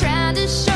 trying to show